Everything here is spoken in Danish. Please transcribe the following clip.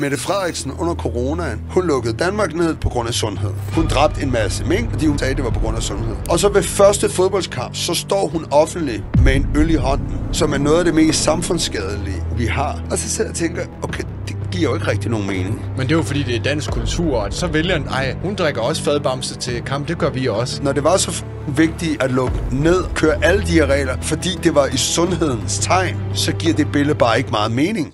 Mette Frederiksen under coronaen, hun lukkede Danmark ned på grund af sundhed. Hun dræbte en masse mink, fordi hun sagde, at det var på grund af sundhed. Og så ved første fodboldskamp, så står hun offentligt med en øl i hånden, som er noget af det mest samfundsskadelige, vi har. Og så sidder jeg og tænker, okay, det giver jo ikke rigtig nogen mening. Men det er jo fordi, det er dansk kultur, og så vælger en, ej, hun drikker også fadbamse til kamp, det gør vi også. Når det var så vigtigt at lukke ned, køre alle de her regler, fordi det var i sundhedens tegn, så giver det billede bare ikke meget mening.